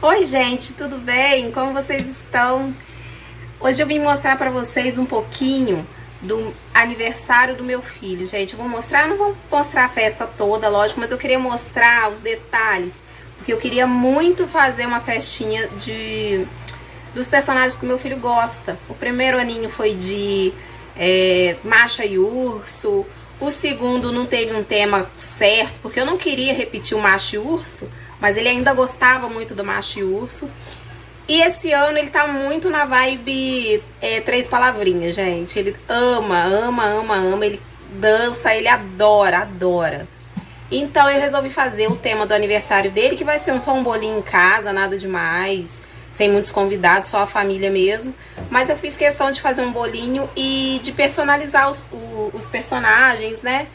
Oi, gente, tudo bem? Como vocês estão? Hoje eu vim mostrar pra vocês um pouquinho do aniversário do meu filho. Gente, eu vou mostrar, não vou mostrar a festa toda, lógico, mas eu queria mostrar os detalhes, porque eu queria muito fazer uma festinha de dos personagens que meu filho gosta. O primeiro aninho foi de é, Macha e Urso, o segundo não teve um tema certo, porque eu não queria repetir o Macho e Urso, mas ele ainda gostava muito do macho e urso. E esse ano ele tá muito na vibe é, três palavrinhas, gente. Ele ama, ama, ama, ama. Ele dança, ele adora, adora. Então eu resolvi fazer o tema do aniversário dele, que vai ser só um bolinho em casa, nada demais. Sem muitos convidados, só a família mesmo. Mas eu fiz questão de fazer um bolinho e de personalizar os, os personagens, né?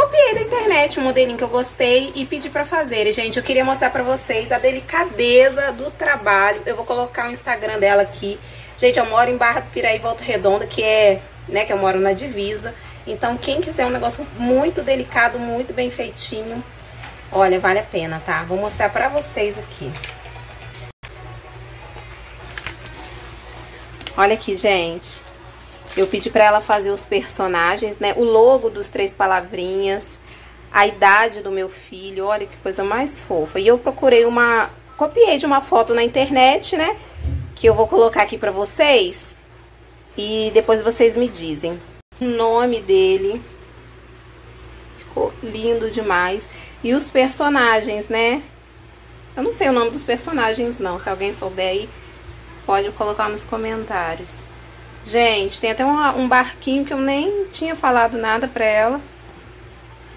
Copiei da internet um modelinho que eu gostei e pedi pra fazer. E, gente, eu queria mostrar pra vocês a delicadeza do trabalho. Eu vou colocar o Instagram dela aqui. Gente, eu moro em Barra do Piraí, Volta Redonda, que é, né, que eu moro na divisa. Então, quem quiser um negócio muito delicado, muito bem feitinho, olha, vale a pena, tá? Vou mostrar pra vocês aqui. Olha aqui, gente. Eu pedi para ela fazer os personagens, né? O logo dos Três Palavrinhas, a idade do meu filho, olha que coisa mais fofa. E eu procurei uma... Copiei de uma foto na internet, né? Que eu vou colocar aqui pra vocês. E depois vocês me dizem. O nome dele. Ficou lindo demais. E os personagens, né? Eu não sei o nome dos personagens, não. Se alguém souber aí, pode colocar nos comentários. Gente, tem até um, um barquinho que eu nem tinha falado nada pra ela.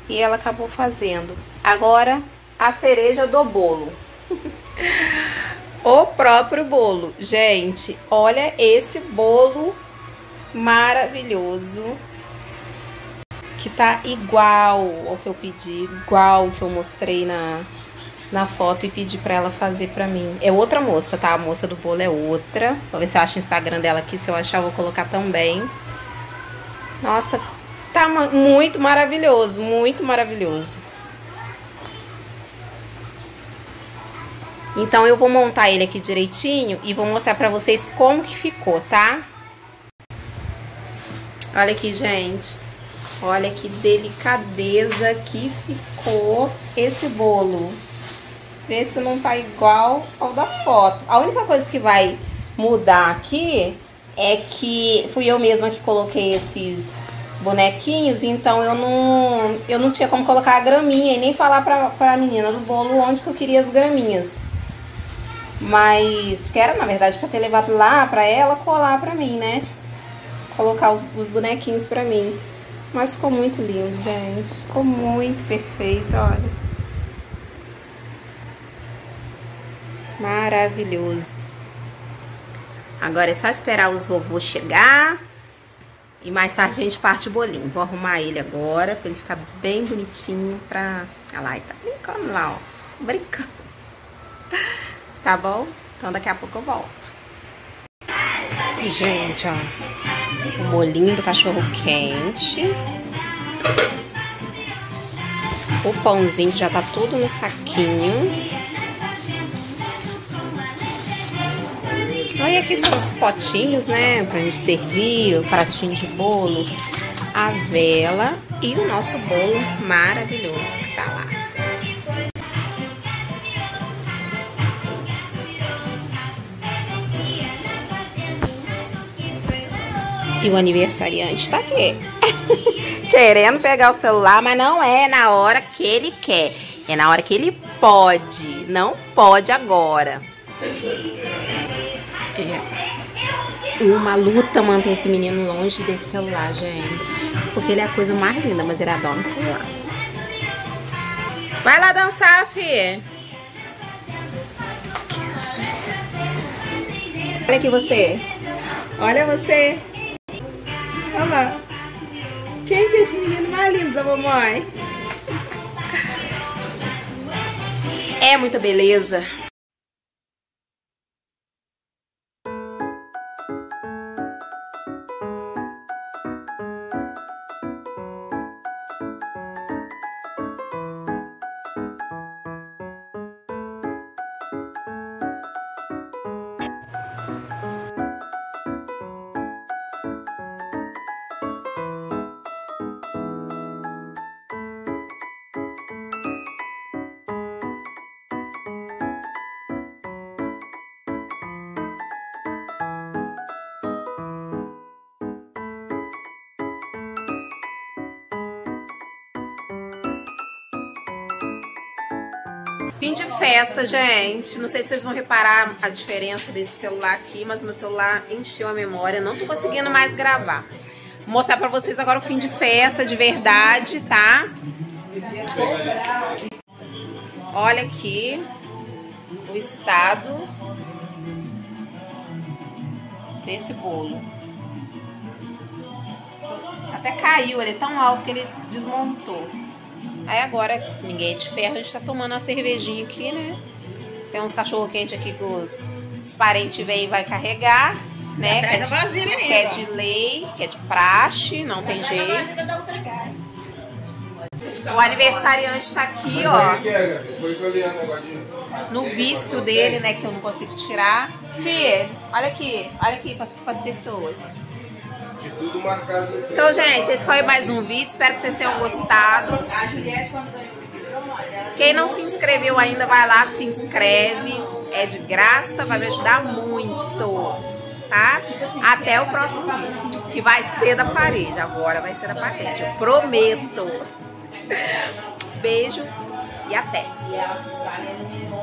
E ela acabou fazendo. Agora, a cereja do bolo. o próprio bolo. Gente, olha esse bolo maravilhoso. Que tá igual ao que eu pedi, igual que eu mostrei na, na foto e pedi pra ela fazer pra mim. É outra moça, tá? A moça do bolo é outra. Vou ver se eu acho o Instagram dela aqui. Se eu achar, eu vou colocar também. Nossa, tá muito maravilhoso, muito maravilhoso. Então, eu vou montar ele aqui direitinho e vou mostrar pra vocês como que ficou, tá? Olha aqui, gente. Olha que delicadeza que ficou esse bolo. Ver se não tá igual ao da foto. A única coisa que vai mudar aqui é que fui eu mesma que coloquei esses bonequinhos, então eu não, eu não tinha como colocar a graminha e nem falar pra, pra menina do bolo onde que eu queria as graminhas. Mas que era, na verdade, pra ter levado lá pra ela colar pra mim, né? Colocar os, os bonequinhos pra mim. Mas ficou muito lindo, gente. Ficou muito perfeito, olha. Maravilhoso. Agora é só esperar os vovôs chegar. E mais tarde a gente parte o bolinho. Vou arrumar ele agora, pra ele ficar bem bonitinho pra... Olha lá, ele tá brincando lá, ó. Brincando. Tá bom? Então daqui a pouco eu volto. Gente, ó. O molinho do cachorro quente. O pãozinho já tá tudo no saquinho. Aí aqui são os potinhos, né, pra gente servir, o pratinho de bolo, a vela e o nosso bolo maravilhoso que tá lá. E o aniversariante tá aqui. Querendo pegar o celular, mas não é na hora que ele quer. É na hora que ele pode. Não pode agora. É uma luta manter esse menino longe desse celular, gente. Porque ele é a coisa mais linda, mas ele adora o celular. Vai lá dançar, fi. Olha aqui você. Olha você. Olha lá. Quem que é esse menino mais lindo da mamãe? É muita beleza. Fim de festa, gente. Não sei se vocês vão reparar a diferença desse celular aqui, mas meu celular encheu a memória. Não tô conseguindo mais gravar. Vou mostrar pra vocês agora o fim de festa de verdade, tá? Olha aqui o estado desse bolo. Até caiu, ele é tão alto que ele desmontou. Aí agora, ninguém é de ferro, a gente tá tomando uma cervejinha aqui, né? Tem uns cachorro quente aqui que os, os parentes vêm e vai carregar, né? Que é, de, vasilha que é de lei, que é de praxe, não tem jeito. O aniversariante tá aqui, ó, negócio de... no vício dele, né, que eu não consigo tirar. Fih, olha aqui, olha aqui para as pessoas. De tudo marcado. Então, gente, esse foi mais um vídeo. Espero que vocês tenham gostado. Quem não se inscreveu ainda, vai lá, se inscreve. É de graça, vai me ajudar muito. Tá? Até o próximo vídeo. Que vai ser da parede. Agora vai ser da parede. Eu prometo. Beijo e até.